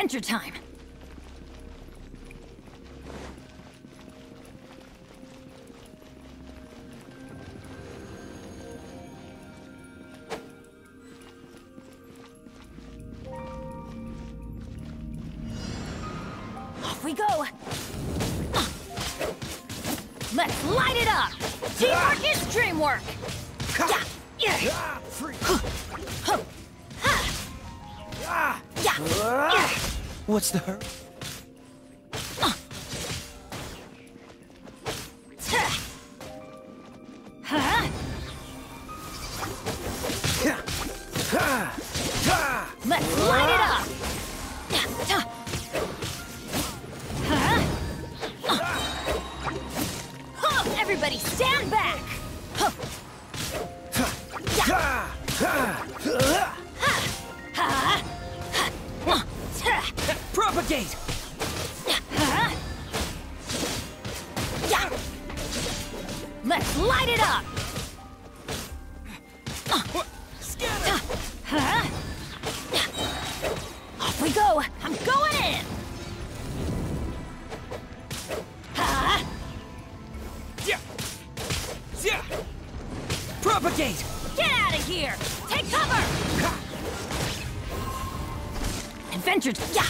Adventure time! Off we go! Let's light it up! Teamwork is dreamwork! Yeah, yeah. Ah, free. Huh. Ah. Yeah, yeah. What's the hurry? Let's light it up! Everybody stand back! Propagate! Let's light it up! Scatter! Off we go! I'm going in! Huh? Yeah! Yeah! Propagate! Get out of here! Take cover! Adventure... Yeah!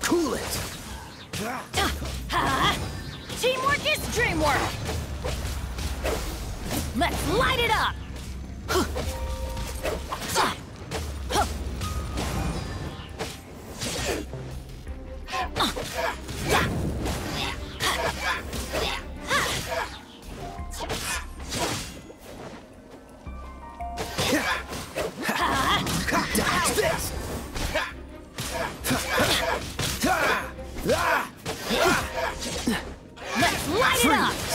Cool it! Teamwork is dreamwork! Let's light it up! Let's light it up!